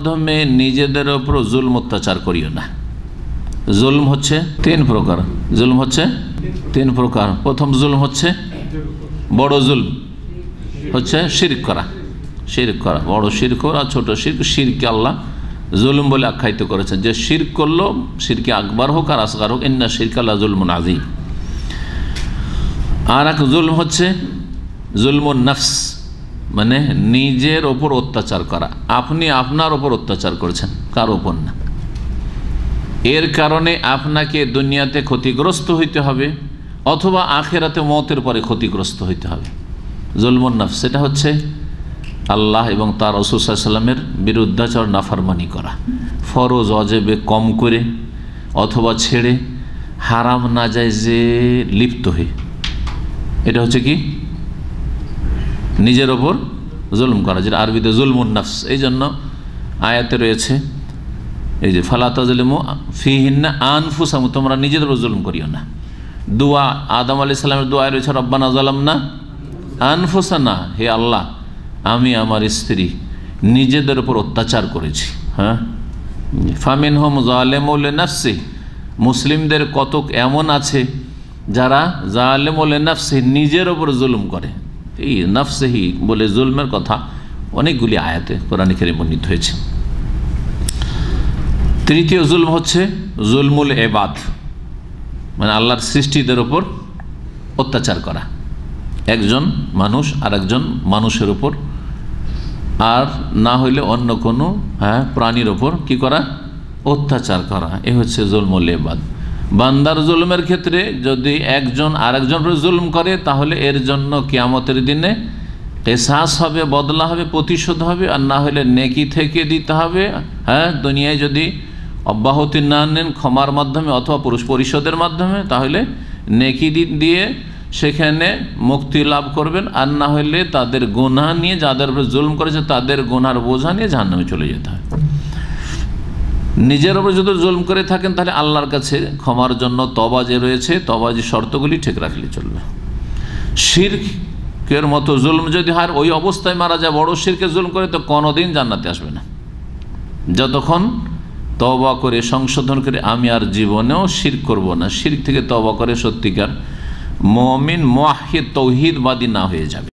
মাধ্যমে নিজেদের ওপর জুলম অত্যাচার করিও না। জুলম হচ্ছে তিন প্রকার। জুলম হচ্ছে তিন প্রকার। প্রথম জুলম হচ্ছে বড় জুলম। হচ্ছে শির করা। শির করা। বড় শির করা, ছোট শির শিরকে আল্লাহ জুলুম বলে আখ্যায়িত করেছেন। যে শির করল, শিরকে আকবর হোক আর আসগার হোক, ইন্না শিরক আল্লাহ জুলমুন আজিম আর এক জুলম হচ্ছে জুলমুন নফস। মানে নিজের ওপর অত্যাচার করা। আপনি আপনার ওপর অত্যাচার করেছেন, কার ওপর না? এর কারণে আপনাকে দুনিয়াতে ক্ষতিগ্রস্ত হইতে হবে, অথবা আখেরাতে মতের পরে ক্ষতিগ্রস্ত হইতে হবে। জুলমুন নফস, সেটা হচ্ছে আল্লাহ এবং তার রসুসাল্লামের বিরুদ্ধাচর নাফারমানি করা। ফরজ, অজেবে, কম করে, অথবা ছেড়ে, হারাম না যায় যে লিপ্ত হয়ে। এটা হচ্ছে কি? নিজের ওপর জুলুম করা, যেটা আরবিতে জুলমুন নফস। এই জন্য আয়াতে রয়েছে, এই যে ফালাতাজলিমু ফিহিন্না আনফুসামু তোমরা নিজেদের ওপর জুলুম করিও না। দুয়া, আদম আলি সাল্লামের দোয়ায় রয়েছে, রব্বানা জালাম না আনফুসানা হে আল্লাহ, আমি আমার স্ত্রী নিজেদের ওপর অত্যাচার করেছি। হ্যাঁ? ফামিন হোম জালেমুল নাফসি মুসলিমদের কতক এমন আছে যারা জালেমুল নাফসি নিজের ওপর জুলুম করে। এই নফসেহি বলে জুলমের কথা অনেকগুলি আয়াতে কোরআন খেলে বর্ণিত হয়েছে। তৃতীয় জুলম হচ্ছে জুলমুল এবাদ মানে আল্লাহর সৃষ্টিদের ওপর অত্যাচার করা। একজন মানুষ আর একজন মানুষের ওপর আর না হইলে অন্য কোনো হ্যাঁ প্রাণীর ওপর কি করা? অত্যাচার করা। এ হচ্ছে জুলমুল এবাদ। বান্দার জুলুমের ক্ষেত্রে যদি একজন আরেকজন জুলুম করে, তাহলে এর জন্য কিয়ামতের দিনে এসাস হবে, বদলা হবে, প্রতিশোধ হবে, আর না হলে নেকি থেকে দিতে হবে। হ্যাঁ দুনিয়ায় যদি অব্যাহতি না নেন ক্ষমার মাধ্যমে অথবা পুরুষ পরিষদের মাধ্যমে, তাহলে নেকি দিয়ে সেখানে মুক্তি লাভ করবেন। আর না হলে তাদের গোনা নিয়ে, যাদের উপরে জুলুম করেছে, তাদের গোনার বোঝা নিয়ে জাহান্নামে চলে যেতে হয়। নিজের উপর যদি জুলম করে থাকেন, তাহলে আল্লাহর কাছে ক্ষমার জন্য তবা যে রয়েছে তবা যে শর্তগুলি ঠিক রাখলে চলবে। শিরকের মতো জুলম যদি হয়, ওই অবস্থায় মারা যায়, বড় শিরকে জুলম করে, তো কোনোদিন জান্নাতে আসবে না। যতক্ষণ তবা করে, সংশোধন করে, আমি আর জীবনেও শির করব না। শির থেকে তবা করে সত্যিকার মমিন মোয়াহিদ তৌহিদবাদী না হয়ে যাবে।